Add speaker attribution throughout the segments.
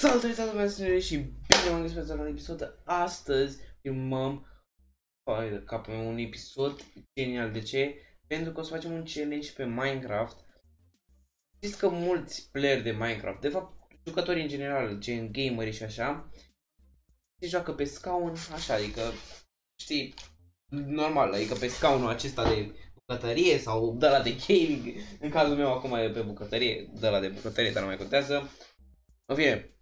Speaker 1: Salutare, salutare, și bine m-am găsit pe un episod. Astăzi filmăm Păi, de capul meu, un episod genial. De ce? Pentru că o să facem un challenge pe Minecraft. Știți că mulți player de Minecraft, de fapt, jucătorii în general, gen gameri și așa, se joacă pe scaun, așa, adică, știi, normal, adică pe scaunul acesta de bucătărie sau de la de gaming, în cazul meu acum e pe bucătărie, de la de bucătărie, dar nu mai contează. În fine,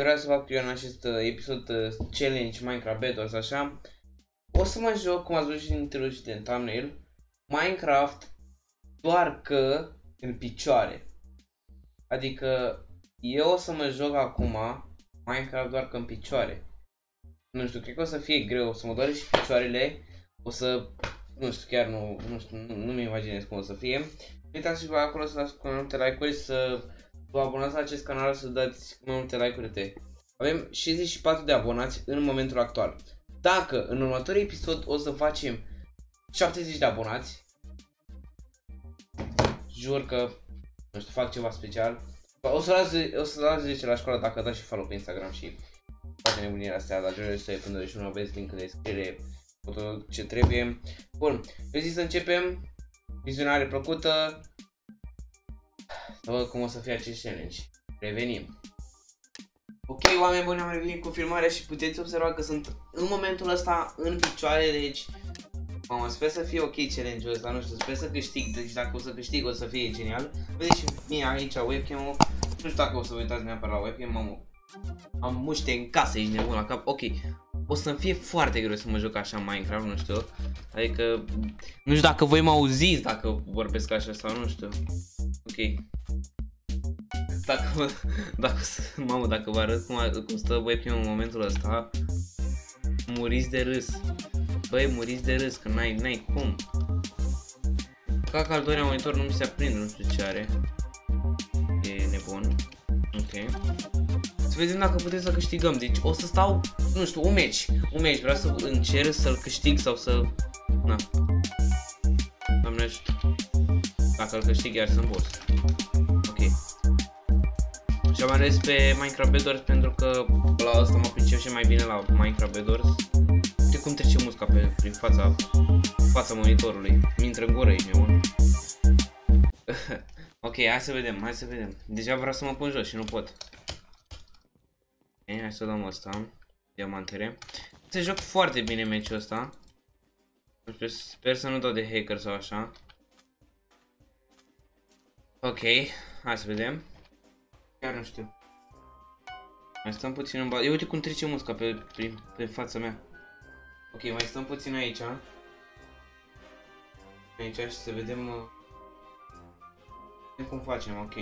Speaker 1: ce vreau să fac eu în acest uh, episod uh, challenge Minecraft Bedwars așa, o să mă joc, cum ați văzut și din introducere și din thumbnail, Minecraft doar că în picioare. Adică eu o să mă joc acum Minecraft doar că în picioare. Nu știu, cred că o să fie greu, o să mă doare și picioarele, o să, nu știu, chiar nu, nu știu, nu, nu-mi imaginez cum o să fie. Uitați și voi acolo să dați cu multe like-uri, să vă abonați la acest canal să dați mai multe like-uri de. Avem 64 de abonați în momentul actual. Dacă în următorul episod o să facem 70 de abonați, jur că, nu știu, fac ceva special. O să las, o să las 10 la școală dacă dați și follow pe Instagram și face nebunirea astea, dar jur să până 21 aveți link de descriere tot ce trebuie. Bun, eu zic să începem. Vizionare plăcută, să văd cum o să fie acest challenge. Revenim. Ok, oameni buni, am revenit cu filmarea și puteți observa că sunt în momentul ăsta în picioare, deci... Mamă, sper să fie ok challenge-ul ăsta, nu știu, sper să câștig, deci dacă o să câștig o să fie genial. Vedeți și mie aici webcam-ul, nu știu dacă o să vă uitați neapărat la webcam, mamă. Am muște în casă, ești nebun la cap, ok. O să-mi fie foarte greu să mă joc așa Minecraft, nu știu. Adică, nu știu dacă voi mă auziți dacă vorbesc așa sau nu știu. Ok. Dacă, dacă, mamă, dacă vă arăt cum, cum stă webcam în momentul ăsta, muriți de râs. Băi, muriți de râs, că n-ai, n-ai cum. Ca caldoarea monitor nu mi se aprinde, nu știu ce are. E nebun. Ok. Să vedem dacă putem să câștigăm. Deci o să stau, nu știu, un meci. Un meci, vreau să încerc să-l câștig sau să... Na. Doamne ajută. Dacă îl câștig, iar sunt boss. Și am ales pe Minecraft Bedwars pentru că la asta mă pricep și mai bine la Minecraft Bedwars. De cum trece musca pe, prin fața, fața monitorului. Mi intră în gură, ești nebun. ok, hai să vedem, hai să vedem. Deja vreau să mă pun jos și nu pot. Ok, hai să dăm asta. Diamantere. Se joc foarte bine meciul ăsta. Sper să nu dau de hacker sau așa. Ok, hai să vedem. Chiar nu știu. Mai stăm puțin în bază. Ia uite cum trece musca pe, pe, pe fața mea. Ok, mai stăm puțin aici. Aici și să vedem... Uh, cum facem, ok.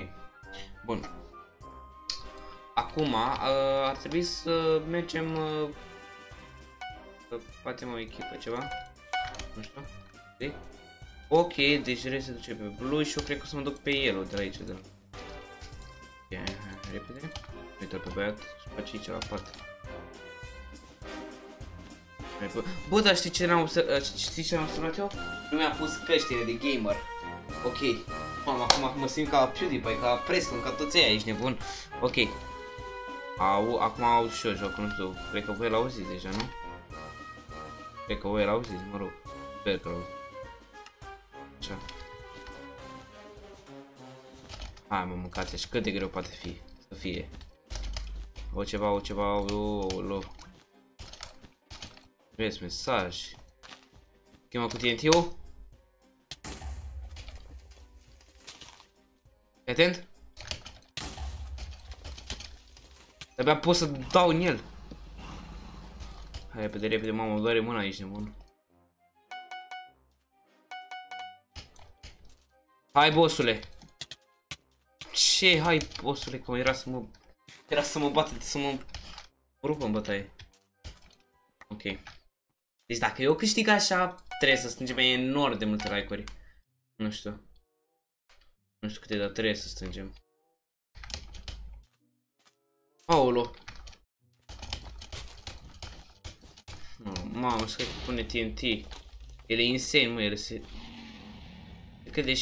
Speaker 1: Bun. Acum uh, ar trebui să mergem... Uh, să facem o echipă, ceva. Nu știu. De? Ok, deci se duce pe blue și eu cred că o să mă duc pe yellow de la aici. De la. Ia, repede. uite pe băiat și face aici la pat. Bă, dar știi ce n-am observat, știi ce am observat eu? Nu mi-a pus căștile de gamer. Ok. Mamă, acum mă simt ca PewDiePie, ca Preston, ca toți aia, ești nebun. Ok. Au, acum au și eu joc, nu știu, cred că voi l-auziți deja, nu? Cred că voi l-auziți, mă rog. Sper că l-auziți. Așa. Hai mă, mâncați și cât de greu poate fi să fie. O ceva, o ceva, o, o, Vezi mesaj. Chema cu TNT-ul? Fii atent? De-abia pot să dau în el. Hai repede, repede, mamă, doare mâna aici, nebun. Hai, bossule. Ce? Hai, bossule, că era să mă... Era să mă bată, să mă rupă în bătaie. Ok. Deci dacă eu câștig așa, trebuie să strângem enorm de multe like-uri. Nu știu. Nu știu câte, dar trebuie să strângem. Paolo. Oh, mamă, să că pune TNT. El e insane, mă, el se... Cred că e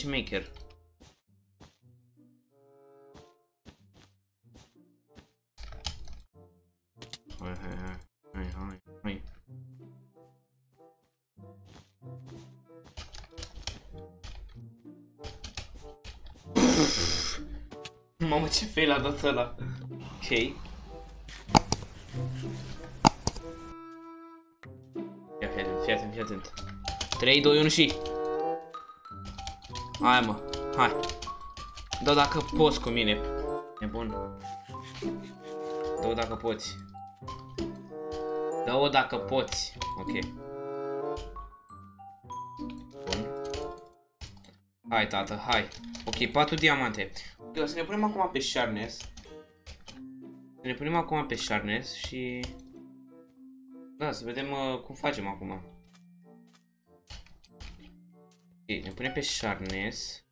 Speaker 1: Mamă, ce fail a dat ăla. Ok. Ia fii atent, fii atent, fii atent. 3, 2, 1 și... Hai mă, hai. Dă dacă poți cu mine. E bun. Dă dacă poți. Dă-o dacă poți. Ok. Bun. Hai, tată, hai. Ok, 4 diamante. Ok, o să ne punem acum pe Sharnes. Să ne punem acum pe Sharnes și... Da, să vedem uh, cum facem acum. Ok, ne punem pe Sharnes.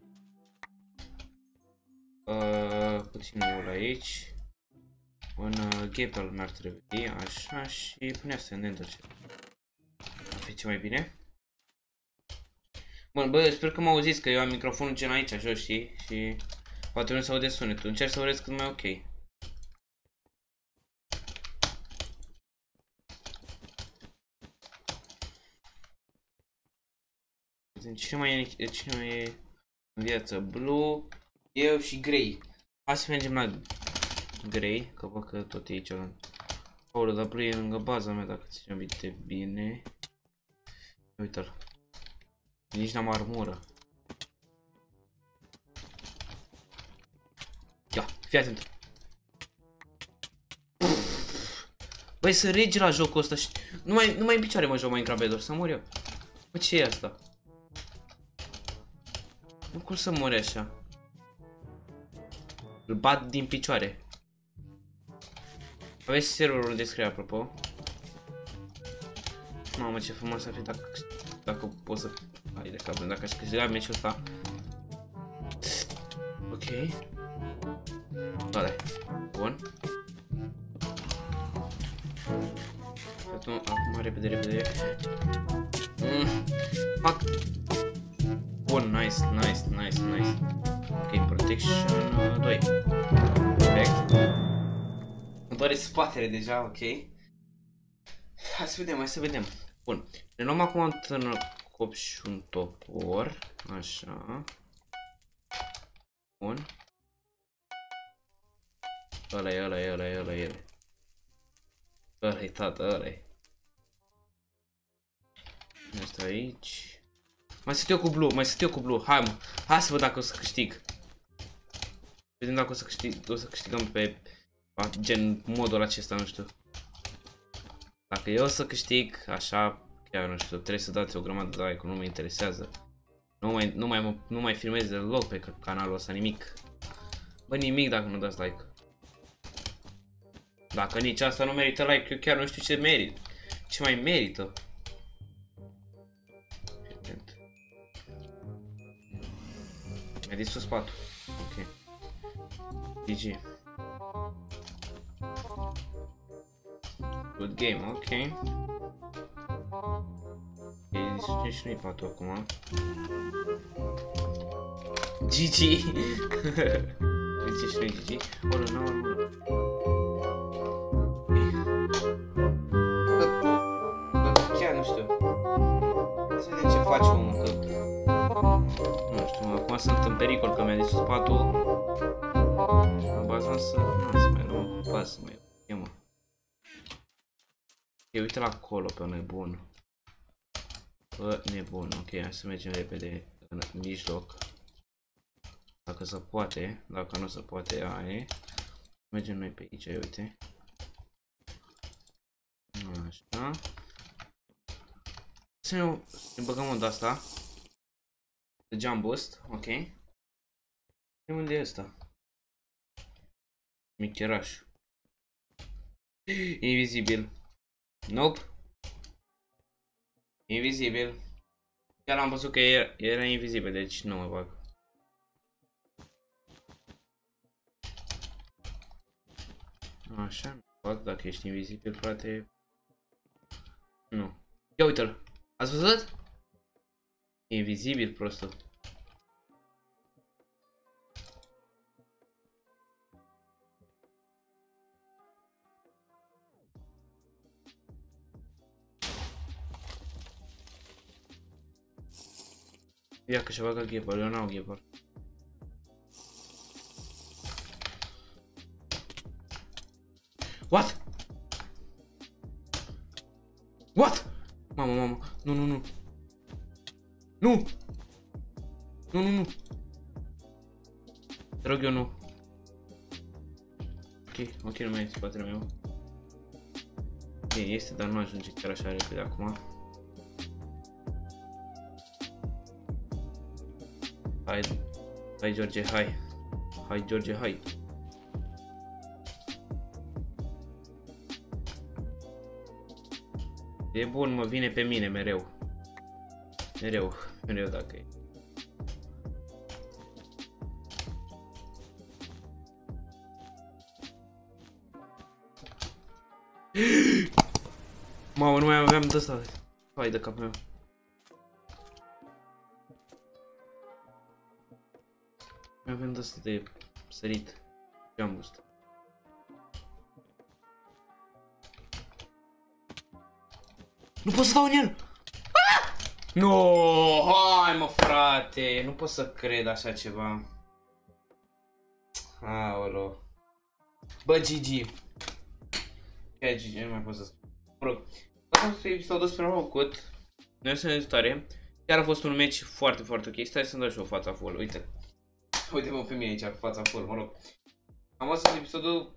Speaker 1: Uh, puțin mult aici. Un uh, Gable mi-ar trebui, așa, și pune ascendent ce. Ar fi ce mai bine. Bun, bă, sper că mă auziți, că eu am microfonul gen aici, jos, știi? Și poate nu se aude sunetul. Încerc să urez cât mai ok. Cine mai e, cine mai e în viață? Blue, eu și Grey. Hai să mergem la Grey, că văd că tot e aici la... Aolă, dar Blue e lângă baza mea, dacă ține aminte bine. Uite-l. Nici n-am armură. Fii atent. Băi, să regi la jocul ăsta și... Nu mai, nu mai în picioare mă joc Minecraft Bedor, să mor eu. Bă, ce e asta? Nu cum să mori așa? Îl bat din picioare. Aveți serverul descrie apropo. Mamă, ce frumos ar fi dacă, dacă pot să... Hai de cap, dacă aș câștiga meciul ăsta. Ok. Vale. Bun. Acum, acum repede, repede. Mm. Fac. Bun, nice, nice, nice, nice. Ok, protection 2. Perfect. Îmi doare spatele deja, ok. Hai să vedem, hai să vedem. Bun. Ne luăm acum un tânăr cop și un topor. Așa. Bun. Ăla e, ăla e, ăla e, ăla e. Ăla e, tată, ăla e. Asta aici. Mai sunt eu cu blue, mai sunt eu cu blue. Hai mă, hai să văd dacă o să câștig. Vedem dacă o să, câștig, o să câștigăm pe gen modul acesta, nu știu. Dacă eu o să câștig, așa, chiar nu știu, trebuie să dați o grămadă de like, nu mă interesează. Nu mai, nu mai, nu mai filmez deloc pe canalul ăsta, nimic. Bă, nimic dacă nu dați like. Dacă nici asta nu merită like, eu chiar nu știu ce merit. Ce mai merită. Mi-a distrus patul. Ok. GG. Good game, ok. E distrus și nu-i patul acum. GG! GG și nu-i GG. Ora, n-am armură. Chiar acum sunt în pericol că mi-a distrus patul. Am bazat să... Nu, să mai luăm, pas să mai e, mă. E, uite la acolo pe nebun. Bă, nebun, ok, hai să mergem repede în mijloc. Dacă se poate, dacă nu se poate, aia Mergem noi pe aici, uite. Așa. Să ne, ne băgăm în asta. De jump boost, ok. E unde e ăsta? Micheraș. Invizibil. Nope. Invizibil. Chiar am văzut că era, era invizibil, deci nu mă bag. Așa, nu bag dacă ești invizibil, frate. Nu. Ia uite-l. Ați văzut? E invizibil prostul. Ia că și-a bagat ghepar, eu n-au ghepar. What? What? Mamă, mamă. Nu, nu, nu. Nu! Nu, nu, nu. Te rog eu, nu. Ok, ok, nu mai e în spatele meu. Ok, este, dar nu ajunge chiar așa repede acum. Hai, hai George, hai. Hai George, hai. E bun, mă vine pe mine mereu. Mereu, mereu dacă e. Mamă, nu mai aveam de asta. Hai de cap meu. Mai avem de asta de sărit. Geamul ăsta. Nu pot să dau în el! Ah! Nu, hai mă frate, nu pot să cred așa ceva. Aolo. Bă, GG. Ce GG, nu mai pot să spun. Mă rog, asta a fost episodul, sper am făcut. Noi suntem stare. Chiar a fost un match foarte, foarte ok. Stai să-mi dau și o fața full, uite. Uite-mă pe mine aici cu fața full, mă rog. Am văzut episodul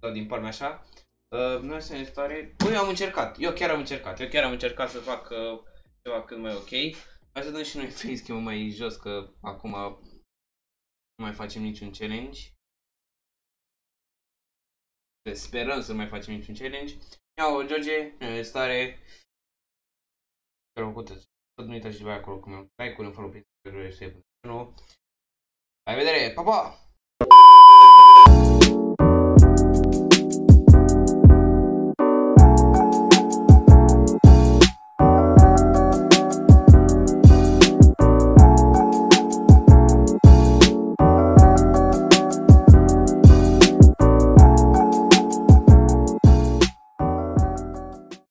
Speaker 1: sau din palme așa. Uh, noi suntem stare. Băi, eu am încercat. Eu chiar am încercat. Eu chiar am încercat să fac uh, ceva cât mai ok. Hai să dăm și noi facecam mai jos, că acum nu mai facem niciun challenge. Sperăm să nu mai facem niciun challenge. Iau, George, stare. Chiar am făcut tot nu uitați și voi acolo cum e un like, un follow pe Instagram, La revedere, pa, pa!